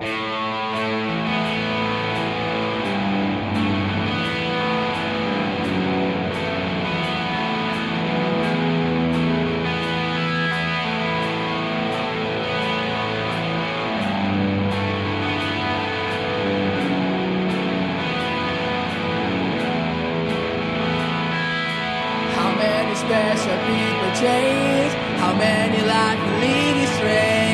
How many special people change? How many life will lead astray?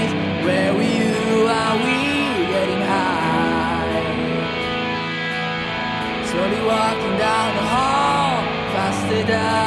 walking down the hall faster down.